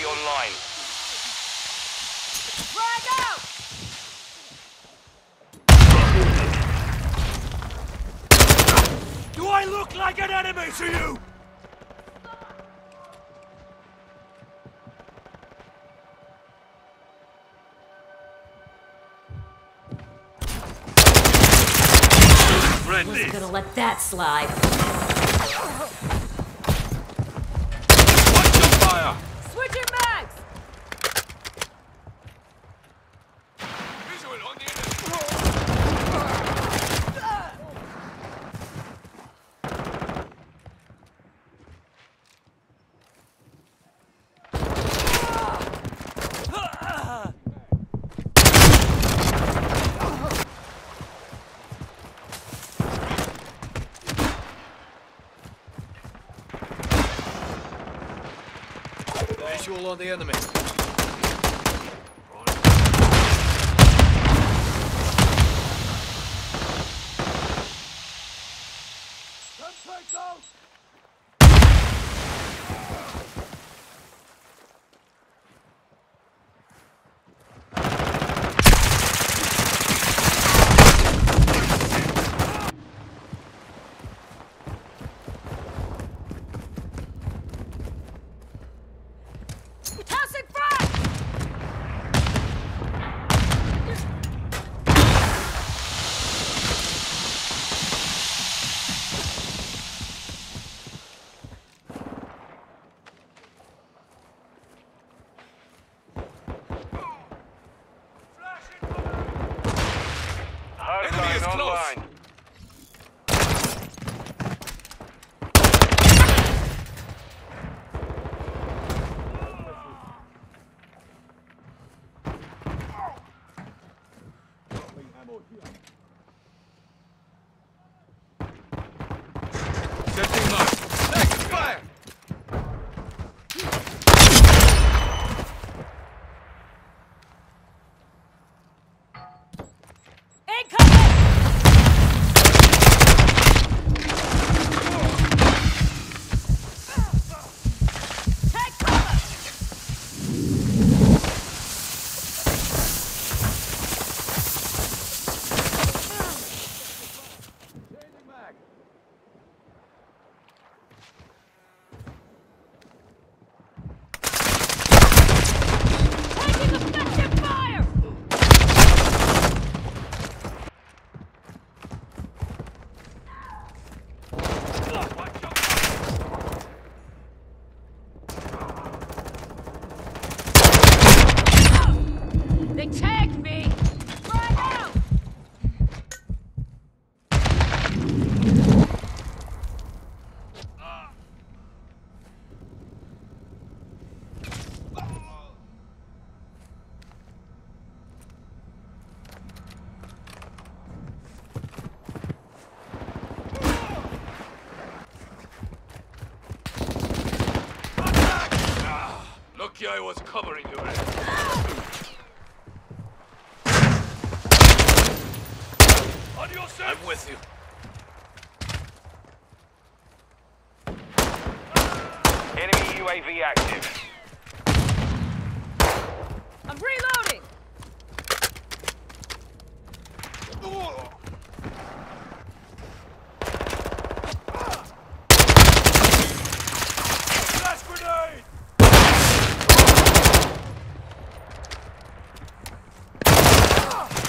UAV online. Frag out! Do I look like an enemy to you? Wasn't gonna let that slide. Watch your fire! Switching mags! Visual on the enemy! Visual on the enemy. Tossing frag! Hardline is close. online. I was covering your ass. On your side! I'm with you. Enemy UAV active. I'm reloading! Flash grenade!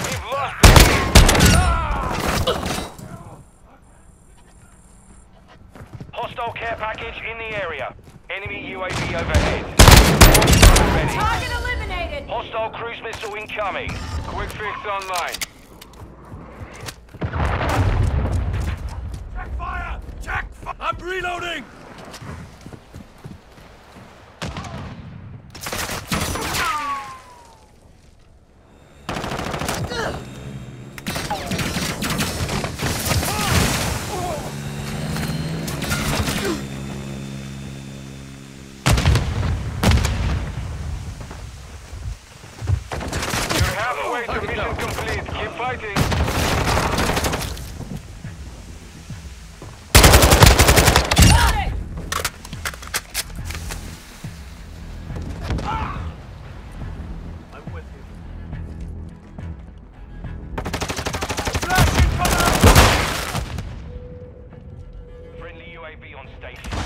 We've lost the Hostile care package in the area. Enemy UAV overhead. Ready. Target eliminated! Hostile cruise missile incoming. Quick fix online. Check fire! Check fire! I'm reloading! Mission complete. Keep fighting. Friendly on station.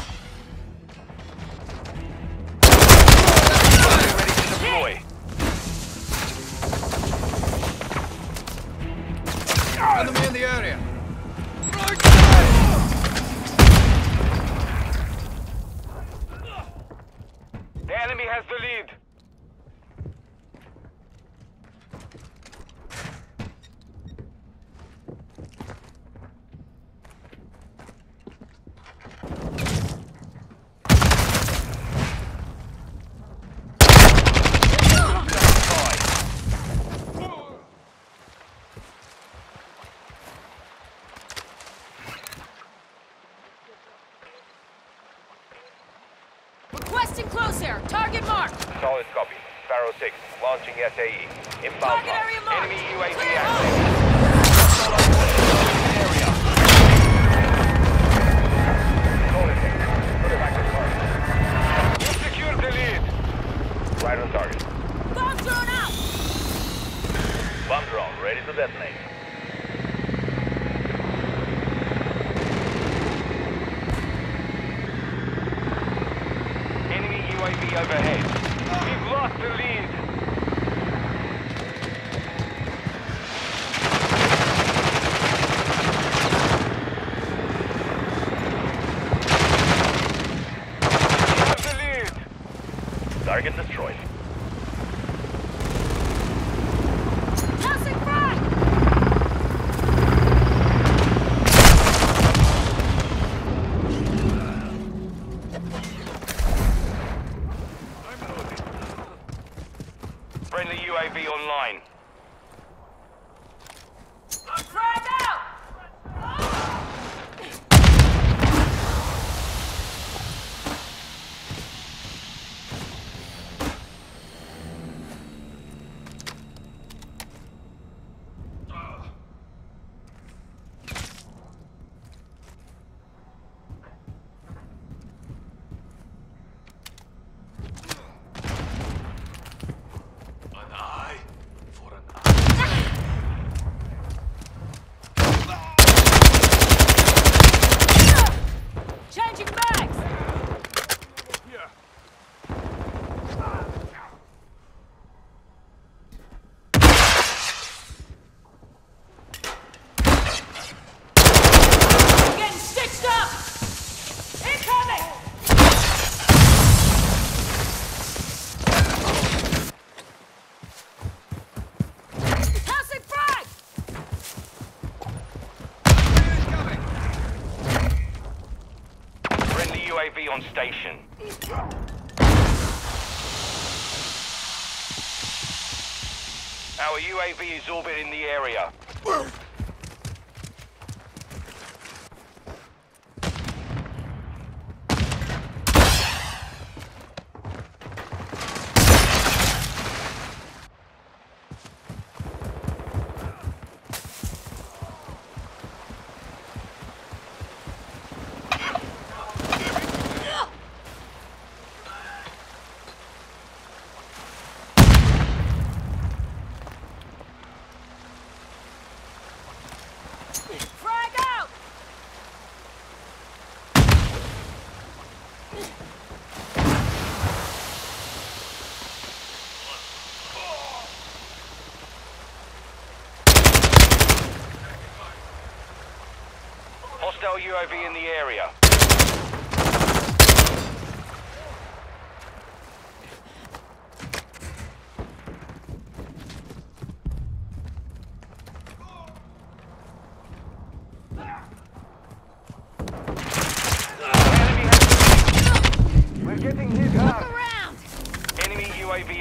Requesting close air. Target marked. Solid copy. Sparrow 6, launching SAE. Inbound Target path. area marked. Enemy UAV Clear active. You've secured the lead. Right on target. Bomb drone out. Bomb drone ready to detonate. Enemy UAV overhead. We've lost the lead. Target destroyed. Tossing frag. Friendly UAV online. Frag out. An eye for an eye. Changing bags. Here. Getting stitched up. Incoming. Tossing frag. Incoming. Friendly UAV on station. Our UAV is orbiting the area. Frag out. Hostile UAV in the area.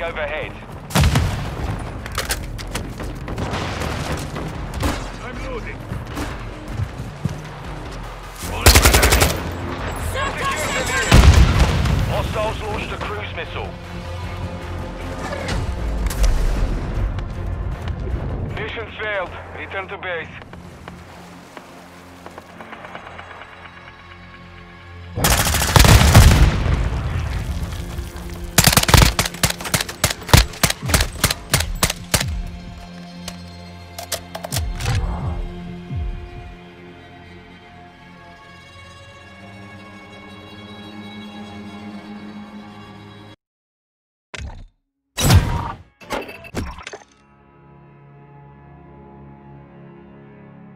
Overhead. I'm loading. Hostiles launched a cruise missile. Mission failed. Return to base.